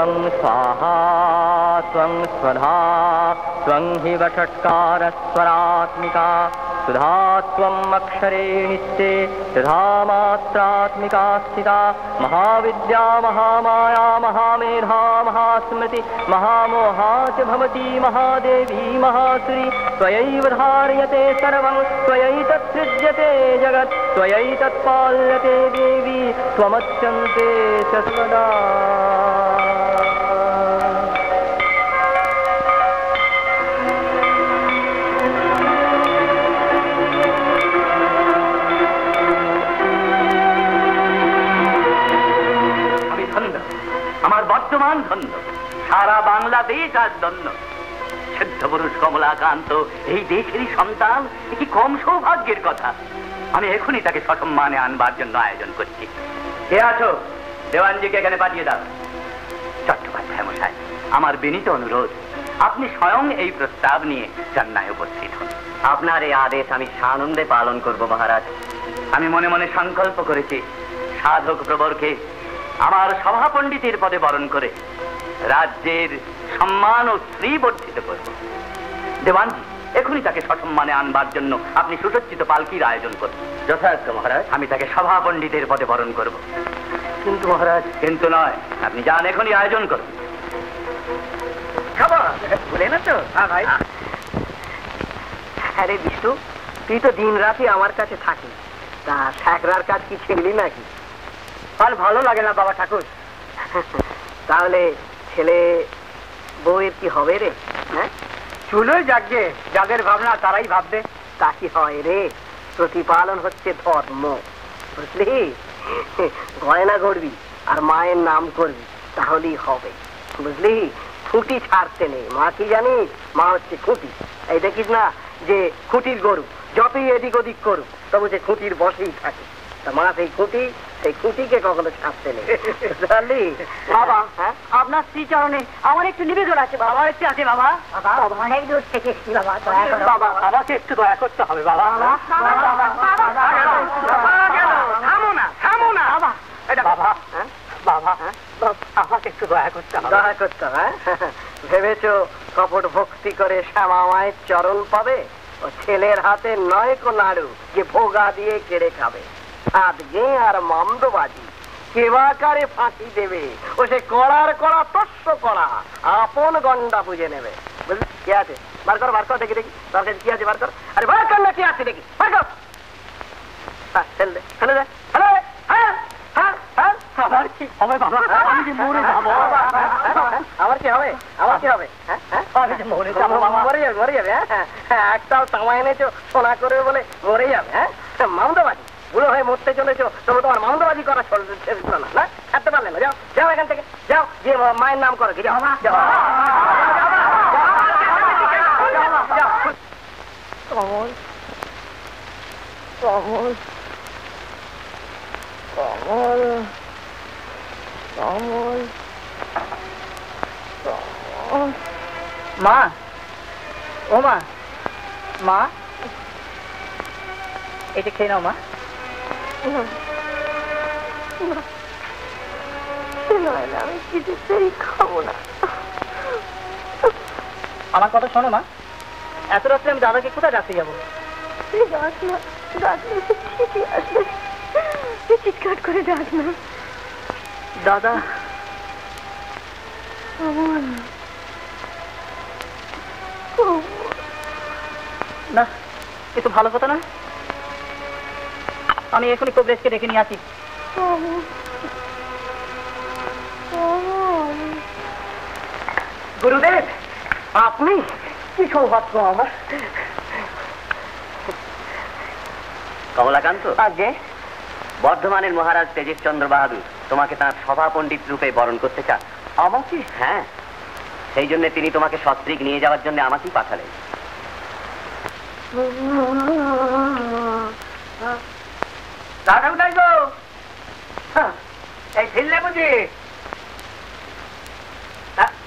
त्वं स्वाहा त्वं स्वधा त्वं हि वषट्कारस्वरात्मिका। सुधा त्वम् अक्षरे नित्ये तथा मात्रात्मिका स्थिता। महाविद्या महामाया महामेधा महास्मृति महामोहा च भवती महादेवी महासुरी। त्वयैव धार्यते सर्वं त्वयैतत्सृज्यते जगत् त्वयैतत्पाल्यते देवी। त्वमत्यन्ते च सदा বর্তমান ধন্য। সারা বাংলাদেশ আজ ধন্য। সিদ্ধ পুরুষ কমলাকান্ত, এই দেশেরই সন্তান কি কম সৌভাগ্যের কথা? আমি এখনই তাকে সসম্মানে আনবার জন্য আয়োজন করছি। কে আছো? দেওয়ানজিকে এখানে পাঠিয়ে দাও। চট্টোপাধ্যায় মশাই, আমার বিনীত অনুরোধ, আপনি স্বয়ং এই প্রস্তাব নিয়ে জান্নায় উপস্থিত হন। আপনার এই আদেশ আমি সানন্দে পালন করব, মহারাজ। আমি মনে মনে সংকল্প করেছি, সাধক প্রবরকে আমার সভাপণ্ডিতের পদে বরণ করে রাজ্যের সম্মান ও শ্রী বর্ধিত করব। দেওয়ানজি এখনই তাকে সসম্মানে আনবার জন্য আপনি সুসজ্জিত পালকির আয়োজন করুন। যথার্থ মহারাজ। আমি তাকে সভাপণ্ডিতের পদে বরণ করব। কিন্তু মহারাজ। কিন্তু নয় আপনি যান এখনই আয়োজন করুন। ভুলে না তো? হ্যাঁ ভাই। আরে বিষ্ণু তুই তো দিন রাতে আমার কাছে থাকিস। তা স্যাকরার কাজ কি ছেড়লি নাকি? আর ভালো লাগে না বাবা ঠাকুর। তাহলে ছেলে বউয়ের কি হবে রে? হ্যাঁ? চুলোই যাকে যাদের ভাবনা তারাই ভাববে। তা কি হয় রে? প্রতিপালন হচ্ছে ধর্ম। বুঝলি? গয়না করবি আর মায়ের নাম করবি তাহলেই হবে। বুঝলি? খুঁটি ছাড়তে নেই। মা কি জানিস মা হচ্ছে খুঁটি। এই দেখিস না যে খুঁটির গরু যতই এদিক ওদিক করুক তবু যে খুঁটির বসেই থাকে। মা সেই খুঁটি সেই খুঁটিকে কখনো ছাড়তে নেই বুঝলি বাবা হ্যাঁ আপনার শ্রীচরণে আমার একটু নিবেদন আছে বাবা আমার একটু আছে বাবা বাবা অনেক দূর থেকে এসেছি বাবা দয়া করো বাবা আমাকে একটু দয়া করতে হবে বাবা থামো না থামো না বাবা বাবা হ্যাঁ? বাবা হ্যাঁ? আমাকে একটু দয়া করতে হবে দয়া করতে হ্যাঁ ভেবেছো কপট ভক্তি করে শ্যামা মায়ের চরণ পাবে ও ছেলের হাতে নয় কো নাড়ু যে ভোগা দিয়ে কেড়ে খাবে আজকে আর মন্দবাজি কেবাকারে ফাঁকি দেবে ও সে কড়ার কড়া তস্য করা আপন গন্ডা বুঝে নেবে বুঝলি কি আছে বার কর বার কর দেখি দেখি তোর কাছে কি আছে বার কর আরে বার কর না কি আছে দেখি বার কর হ্যাঁ, ফেলে দে ফেলে দে ফেলে দে হ্যাঁ হ্যাঁ হ্যাঁ আমার কি হবে বাবা আমি যে মরে যাব আমার কি হবে আমার কি হবে হ্যাঁ হ্যাঁ আমি যে মরে যাব বাবা মরে যাবে মরে যাবে হ্যাঁ হ্যাঁ একটাও তামা এনেছো সোনা করে বলে মরে যাবে হ্যাঁ মাউন্দাবাজি বুড়ো হয়ে মরতে চলেছো তবে তোমার মাউন্দাবাজি করা ছিল না না? ছাড়তে পারলে না, যাও যাও এখান থেকে, যাও যে মায়ের নাম করো কি যাও কমল কমল কমল কমল। মা, ও মা মা, এটা খেয়ে নাও মা। আমি কিছুতেই খাব না। আমার কথা শোনো মা। এত রাত্রে আমি দাদাকে কোথায় রাখতে যাব? তুই ডাক না ডাকলে সে ঠিকই আসবে। তুই চিৎকার করে ডাক না। দাদা। না এ তো ভালো কথা না। আমি এখনই কবরেজকে ডেকে নিয়ে আসি। গুরুদেব আপনি কি সৌভাগ্য আমার? কমলাকান্ত? আগে বর্ধমানের মহারাজ তেজেশ চন্দ্র বাহাদুর তোমাকে তার সভা পণ্ডিত রূপে বরণ করতে চান। আমাকে? হ্যাঁ। সেই জন্য তিনি তোমাকে সস্ত্রীক নিয়ে যাওয়ার জন্য আমাকেই পাঠালেন। দাদা উঠাই গো। হ্যাঁ, এই ফিরলে বুঝি?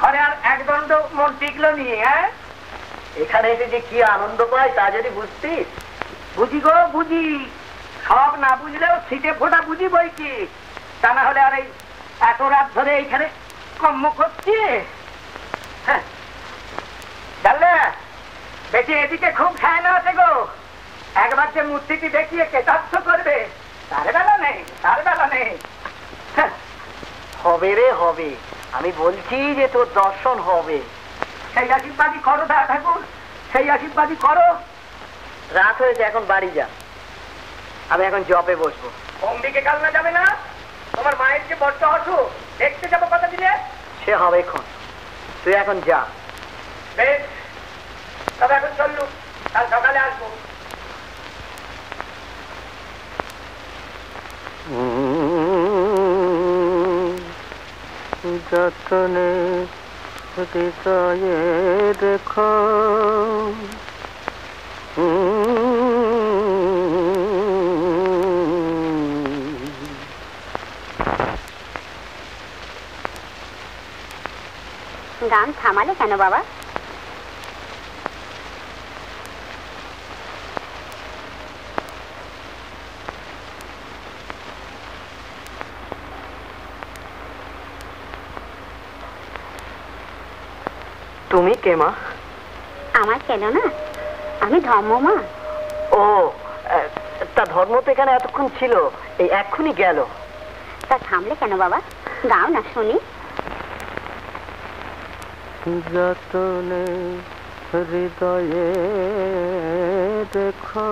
ঘরে আর এক দণ্ড মন টিকলো নি হ্যাঁ? এখানে এসে যে কি আনন্দ পাই তা যদি বুঝতিস। বুঝি গো বুঝি। সব না বুঝলেও ছিটে ফোটা বুঝি বই কি? তা না হলে আর এই এত রাত ধরে এইখানে কর্ম করছি হ্যাঁ। জানলে? বেশি এদিকে খুব খায় না আছে গো। একবার যে মূর্তিটি দেখিয়ে কেতার্থ করবে। তার বেলা নেই তার বেলা নেই। হ্যাঁ। হবে রে হবে। আমি বলছি যে তোর দর্শন হবে। সেই আশীর্বাদই করো দা ঠাকুর সেই আশীর্বাদই করো। রাত হয়েছে এখন বাড়ি যা। আমি এখন জবে বসবো। অম্বিকে কাল না যাবে না? তোমার মায়ের যে বড্ড অসুখ দেখতে যাব কথা দিলে? সে হবে এখন। তুই এখন যা। বেশ তবে এখন চললু কাল সকালে আসব। যতনে হৃদয়ে দেখো গান থামালে কেন বাবা তুমি কে মা আমার কেন না আমি ধর্ম মা ও তা ধর্ম তো এখানে এতক্ষণ ছিল এই এক্ষুনি গেল তা থামলে কেন বাবা গাও না শুনি যতনে হৃদয়ে দেখো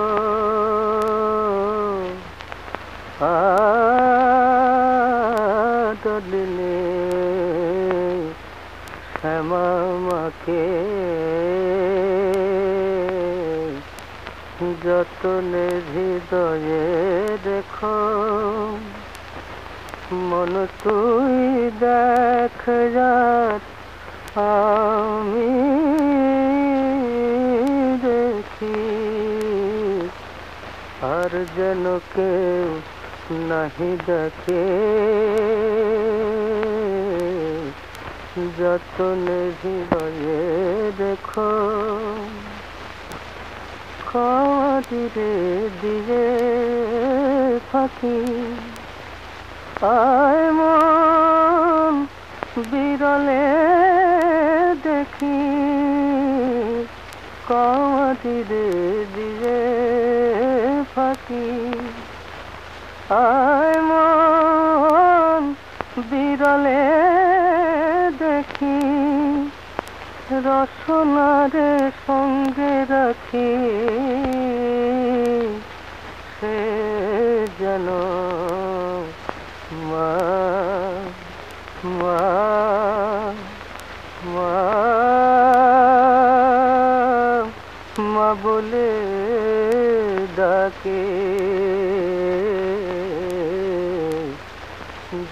আদলিনে শ্যামাকে যতনে হৃদয়ে দেখো, মন তুই দেখ যাত আমি দেখি। আর যেন কেউ নাহি দেখে। যতনে হৃদয়ে দেখো কাদিরে দিয়ে ফাঁকি আয় মন বিরলে দেখি কাদিরে দিয়ে ফাঁকি আয় মন বিরলে দেখি রসনারে সঙ্গে রাখি। সে যেন মা মা বলে ডাকে।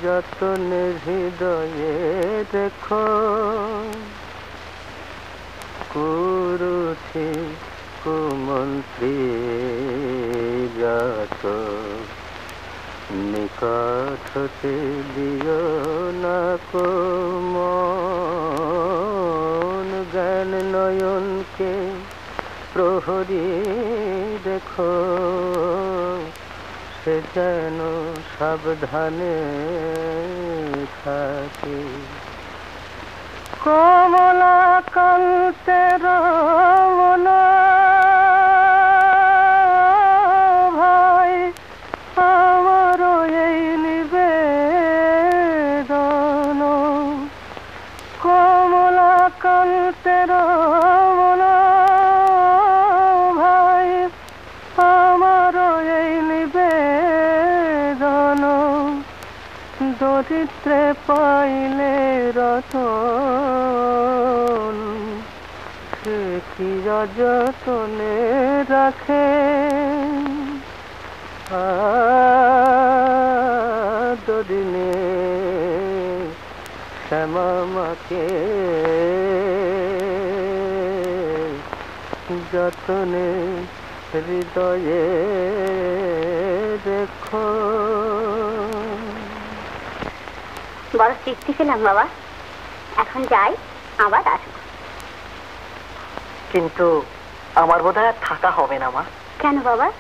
যতনে হৃদয়ে দেখো কুরুছে কুমন্ত্রী গাছ নিকট দিও না কো মন জ্ঞান নয়নকে প্রহরী দেখো। সে যেন সাবধানে থাকে। কমলা কান্তের মন কি যতনে রাখে আদরিনে শ্যামামাকে যতনে হৃদয়ে দেখো বড় তৃপ্তি পেলাম বাবা। এখন যাই, আবার আসব। কিন্তু আমার বোধহয় আর থাকা হবে না মা। কেন বাবা?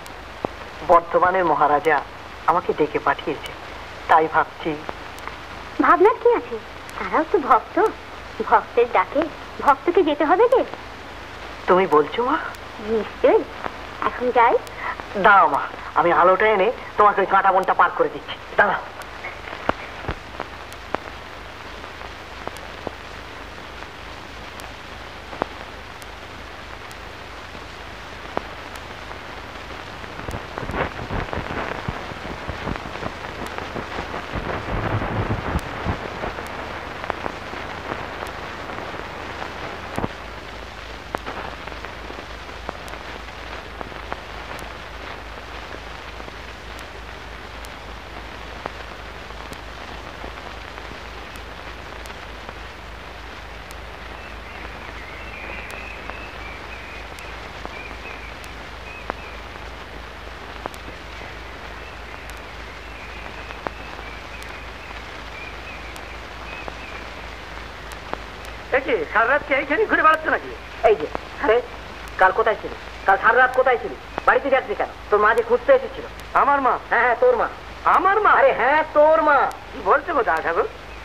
বর্ধমানের মহারাজা আমাকে ডেকে পাঠিয়েছে তাই ভাবছি ভাবনার কি আছে? তারাও তো ভক্ত। ভক্তের ডাকে ভক্তকে যেতে হবে যে। তুমি বলছো মা? নিশ্চয়ই। এখন যাই। দাও মা। আমি আলোটা এনে তোমাকে ওই কাঁটা বনটা পার করে দিচ্ছি। দাঁড়া দেখি সারা রাত কি এইখানে ঘুরে বেড়াচ্ছে নাকি? এই যে আরে কাল কোথায় ছিলি? কাল সারা রাত কোথায় ছিলি? বাড়িতে যাচ্ছি কেন? তোর মা যে খুঁজতে এসেছিল। আমার মা? হ্যাঁ হ্যাঁ তোর মা। আমার মা? আরে হ্যাঁ তোর মা। কি বলছো গো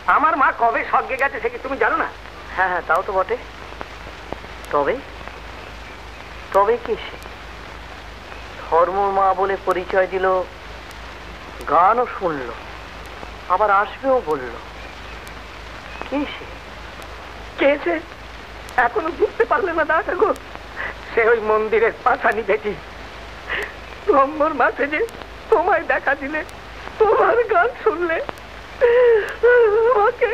আমার মা কবে স্বর্গে গেছে সে কি তুমি জানো না? হ্যাঁ হ্যাঁ তাও তো বটে। তবে তবে কি সে? ধর্ম মা বলে পরিচয় দিল গানও শুনলো আবার আসবেও বলল। কি সে? কে সে এখনও বুঝতে পারলে না দাদা ঠাকুর সে ওই মন্দিরের পাশানি বেটি ব্রহ্মর মাসে যে তোমায় দেখা দিলে, তোমার গান শুনলে, আমাকে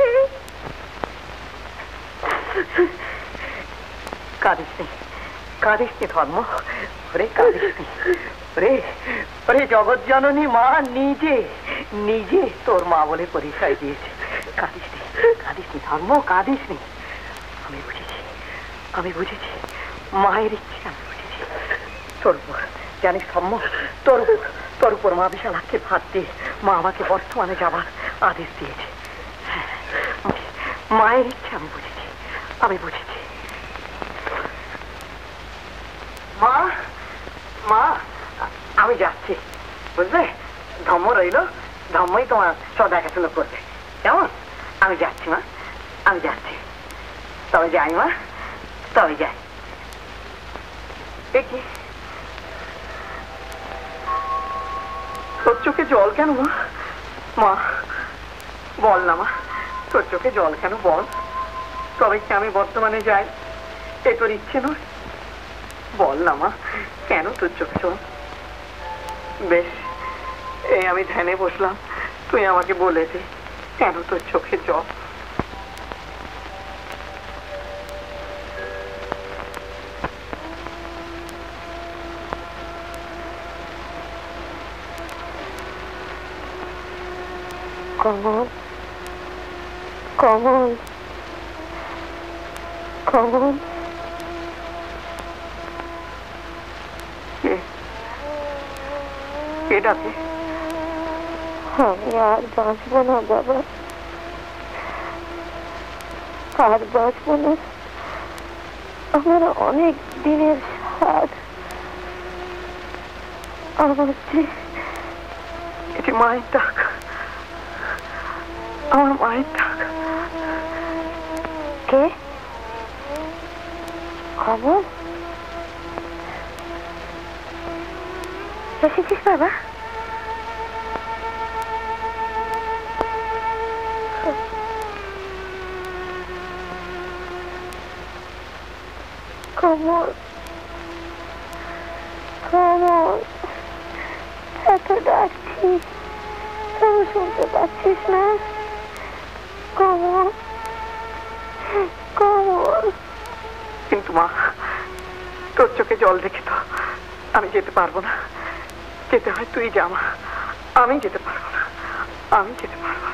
কাঁদিস নি ধর্ম। ওরে কাঁদিস নি ওরে জগৎ জননী মা নিজে নিজে তোর মা বলে পরিচয় দিয়েছে। কাঁদিস নি ধর্ম কাঁদিস নি আমি বুঝেছি আমি বুঝেছি মায়ের ইচ্ছে আমি বুঝেছি। তোর উপর ধর্ম তোর তোর উপর মা বিশাল হাতকে ভাত দিয়ে মা আমাকে বর্তমানে যাবার আদেশ দিয়েছে। হ্যাঁ, মায়ের ইচ্ছে আমি বুঝেছি আমি বুঝেছি। মা মা আমি যাচ্ছি বুঝলে? ধম্ম রইল ধম্মই তোমার সব দেখাশোনা করবে। কেমন? আমি যাচ্ছি মা আমি যাচ্ছি। তবে যাই, মা। তবে যাই। কি? তোর চোখে জল কেন, মা? মা, বল না, মা। তোর চোখে জল কেন, বল। তবে কি আমি বর্তমানে যাই? এ তোর ইচ্ছে নয়? বল না, মা। কেন তোর চোখে জল? বেশ, এই আমি ধ্যানে বসলাম। তুই আমাকে বলে দে, কেন তোর চোখে জল? কমল কমল কমল। কে? ডাকে? আমি আর বাঁচবো না, বাবা। আর না। আমার অনেক দিনের সাথ আমার মায়ের ডাক। আমার মায়ের ডাক কে খবর এসেছিস বাবা কমল কমল এত ডাকছি তবু শুনতে পাচ্ছিস না মা, তোর চোখে জল দেখে তো আমি যেতে পারব না। যেতে হয় তুই যা মা, আমি যেতে পারব না, আমি যেতে পারব না।